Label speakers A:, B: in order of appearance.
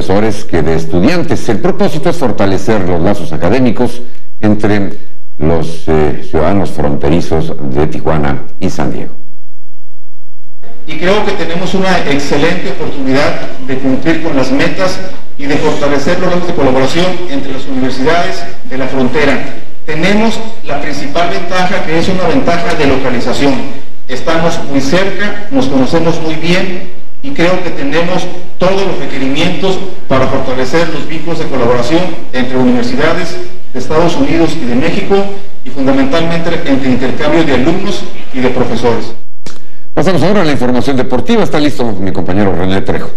A: profesores que de estudiantes. El propósito es fortalecer los lazos académicos entre los eh, ciudadanos fronterizos de Tijuana y San Diego.
B: Y creo que tenemos una excelente oportunidad de cumplir con las metas y de fortalecer los lazos de colaboración entre las universidades de la frontera. Tenemos la principal ventaja que es una ventaja de localización. Estamos muy cerca, nos conocemos muy bien y creo que tenemos todos los requerimientos para fortalecer los vínculos de colaboración entre universidades de Estados Unidos y de México y fundamentalmente entre intercambio de alumnos y de profesores.
A: Pasamos ahora a la información deportiva. Está listo mi compañero René Trejo.